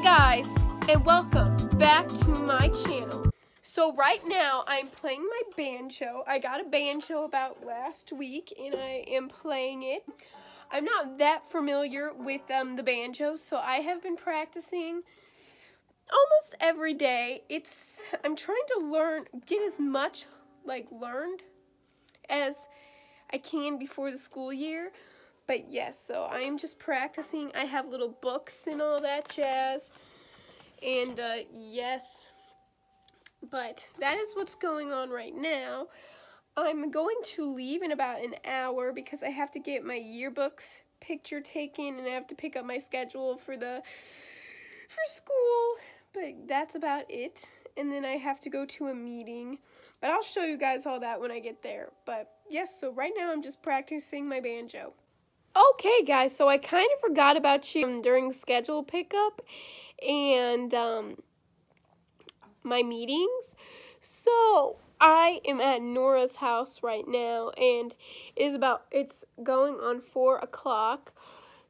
Hey guys, and welcome back to my channel. So right now, I'm playing my banjo. I got a banjo about last week, and I am playing it. I'm not that familiar with um, the banjo, so I have been practicing almost every day. It's I'm trying to learn, get as much like learned as I can before the school year. But yes, so I am just practicing. I have little books and all that jazz. And uh, yes, but that is what's going on right now. I'm going to leave in about an hour because I have to get my yearbooks picture taken and I have to pick up my schedule for the for school. But that's about it. And then I have to go to a meeting. But I'll show you guys all that when I get there. But yes, so right now I'm just practicing my banjo. Okay, guys, so I kind of forgot about you during schedule pickup and um, my meetings. So I am at Nora's house right now, and it is about it's going on four o'clock.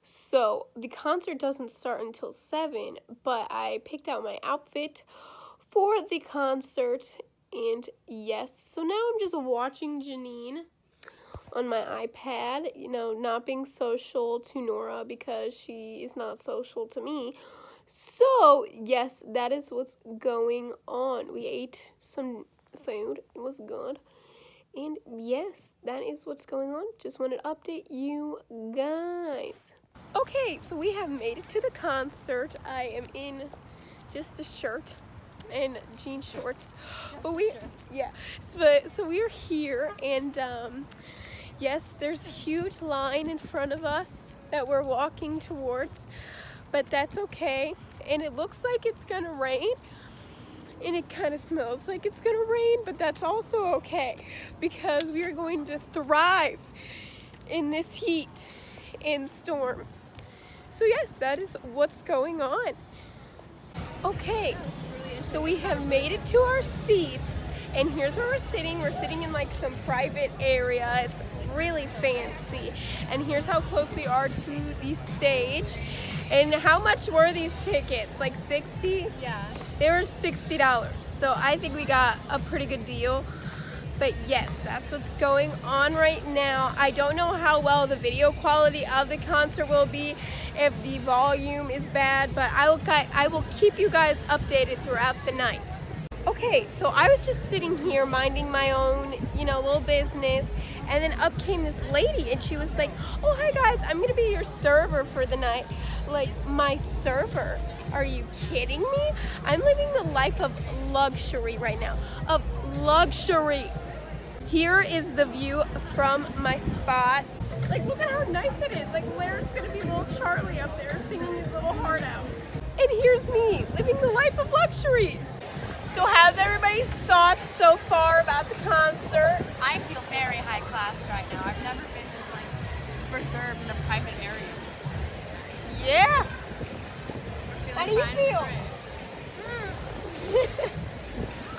So the concert doesn't start until seven, but I picked out my outfit for the concert, and yes, so now I'm just watching Janine on my iPad, you know, not being social to Nora because she is not social to me. So, yes, that is what's going on. We ate some food, it was good. And yes, that is what's going on. Just wanted to update you guys. Okay, so we have made it to the concert. I am in just a shirt and jean shorts. but we, yeah, so, so we're here and um, Yes, there's a huge line in front of us that we're walking towards, but that's okay. And it looks like it's gonna rain, and it kind of smells like it's gonna rain, but that's also okay because we are going to thrive in this heat and storms. So, yes, that is what's going on. Okay, so we have made it to our seats and here's where we're sitting. We're sitting in like some private area. It's really fancy. And here's how close we are to the stage. And how much were these tickets? Like 60? Yeah. They were $60. So I think we got a pretty good deal. But yes, that's what's going on right now. I don't know how well the video quality of the concert will be if the volume is bad, but I will, I will keep you guys updated throughout the night. Okay, so I was just sitting here minding my own, you know, little business, and then up came this lady, and she was like, "Oh, hi guys, I'm gonna be your server for the night." Like, my server? Are you kidding me? I'm living the life of luxury right now. Of luxury. Here is the view from my spot. Like, look at how nice it is. Like, where's gonna be little Charlie up there singing his little heart out? And here's me living the life of luxury. So how's everybody's thoughts so far about the concert? I feel very high class right now. I've never been like reserved in a private area. Yeah. How do you feel? Hmm.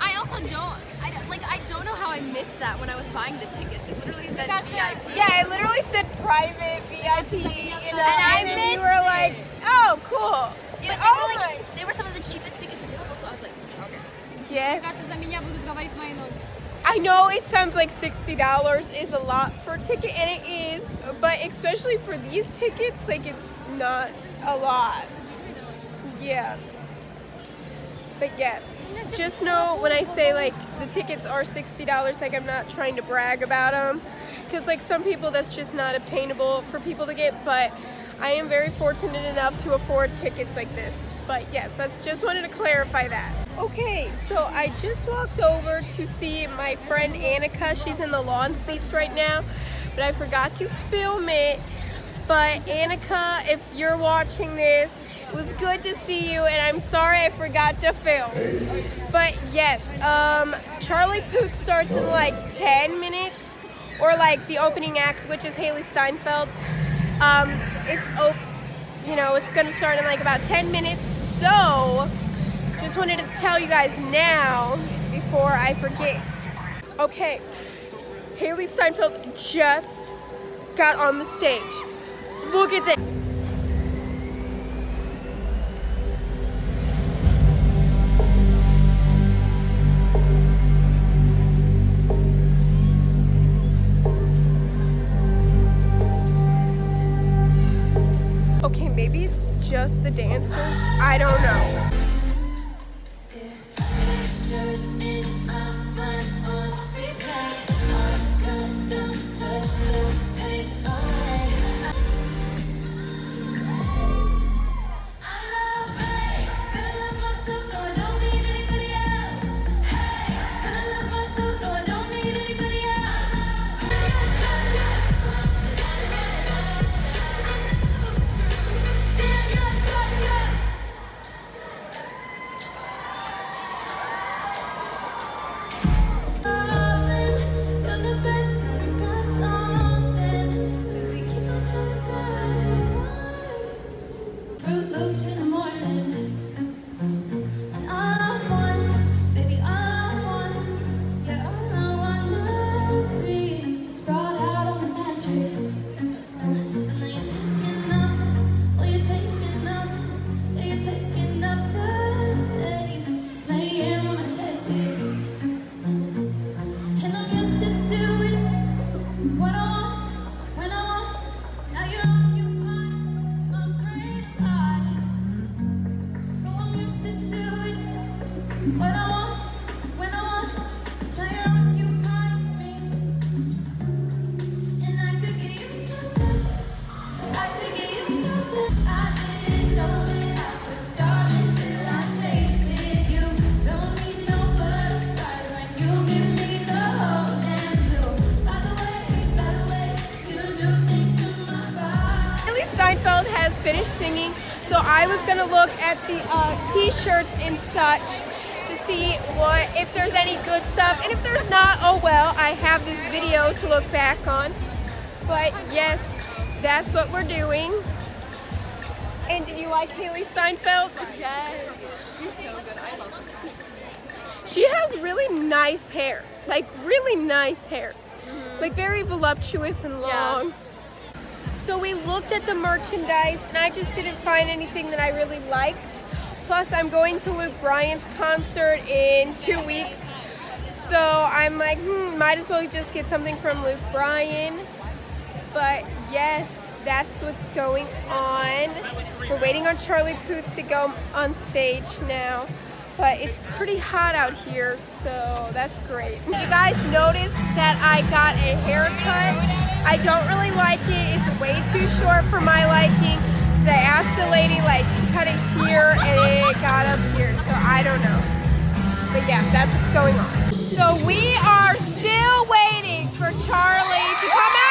I also don't. I like. I don't know how I missed that when I was buying the tickets. It literally said VIP. Yeah, it literally said private VIP. You know, and, I and then missed you were it. like, oh, cool. But oh were like, my. they were some of the cheapest Yes. za меня будут говорить мои ноги. I know it sounds like $60 is a lot for a ticket, and it is, but especially for these tickets, like it's not a lot. Yeah. But yes, just know when I say like the tickets are $60, like I'm not trying to brag about them. Because like some people that's just not obtainable for people to get, but I am very fortunate enough to afford tickets like this. But yes, that's just wanted to clarify that. Okay, so I just walked over to see my friend Annika. She's in the lawn seats right now, but I forgot to film it. But Annika, if you're watching this, it was good to see you, and I'm sorry I forgot to film. But yes, um, Charlie Puth starts in like 10 minutes, or like the opening act, which is Hailee Steinfeld. Um, it's you know, it's gonna start in like about 10 minutes. So, just wanted to tell you guys now before I forget. Okay, Hailee Steinfeld just got on the stage. Look at this. The dancers. I don't know. At the uh, t-shirts and such to see what if there's any good stuff, and if there's not, oh well, I have this video to look back on. But yes, that's what we're doing. And do you like Hailee Steinfeld? Yes. She's so good. I love her. She has really nice hair, like really nice hair, like very voluptuous and Yeah. So we looked at the merchandise, and I just didn't find anything that I really liked. Plus, I'm going to Luke Bryan's concert in two weeks, so I'm like, hmm, might as well just get something from Luke Bryan. But yes, that's what's going on. We're waiting on Charlie Puth to go on stage now. But it's pretty hot out here, so that's great. You guys noticed that I got a haircut. I don't really like it. It's way too short for my liking. I asked the lady like to cut it here and it got up here, so I don't know. But yeah, that's what's going on. So we are still waiting for Charlie to come out,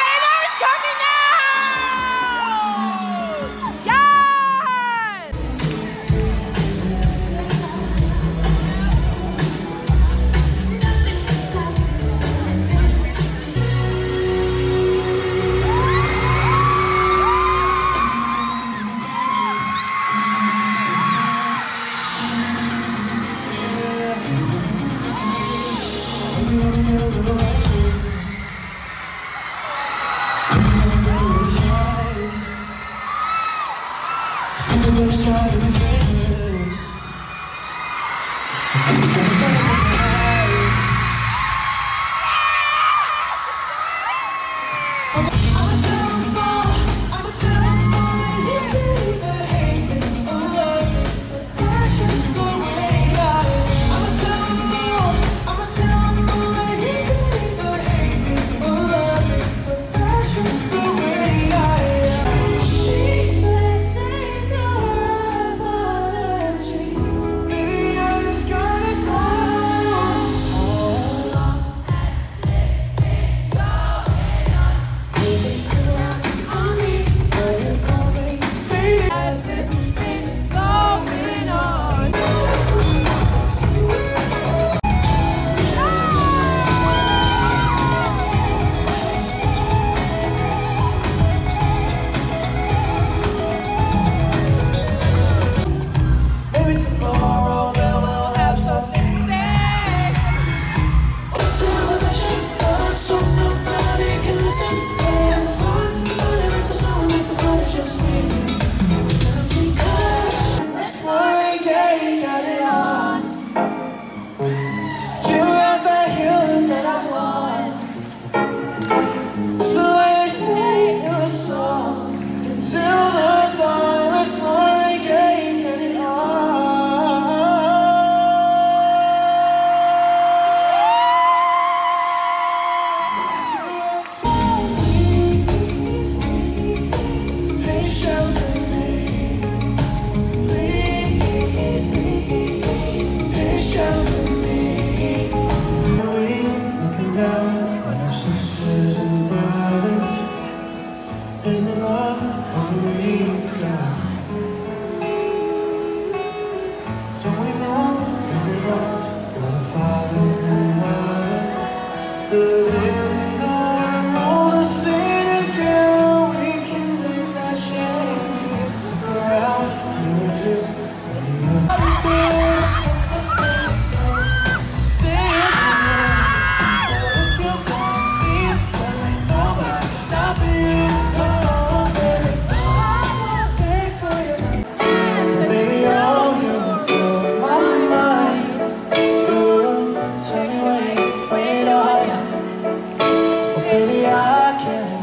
Baby, I can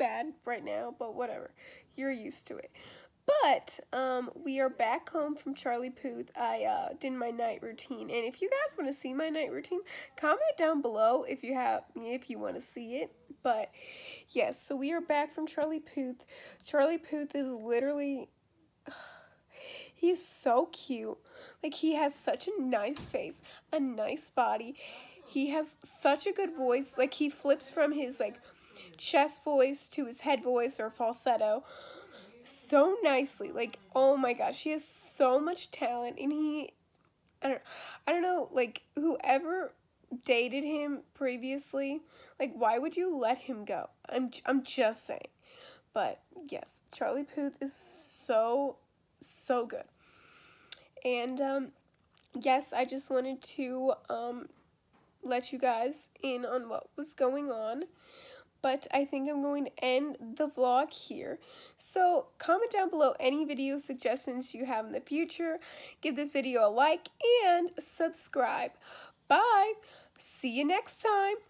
bad right now, but whatever. You're used to it. But um we are back home from Charlie Puth. I uh did my night routine. And if you guys want to see my night routine, comment down below if you have if you want to see it. But yes, so we are back from Charlie Puth. Charlie Puth is literally He's so cute. Like he has such a nice face, a nice body. He has such a good voice. Like he flips from his like chest voice to his head voice or falsetto so nicely. Like oh my gosh, he has so much talent and he I don't I don't know, like whoever dated him previously, like why would you let him go? I'm I'm just saying. But yes, Charlie Puth is so so good. And um yes, I just wanted to um let you guys in on what was going on. But I think I'm going to end the vlog here. So comment down below any video suggestions you have in the future. Give this video a like and subscribe. Bye. See you next time.